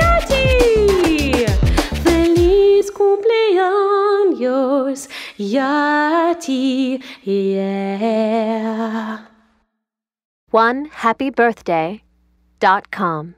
Yati. Feliz cumpleaños, Yati. Yeah. One happy birthday dot com.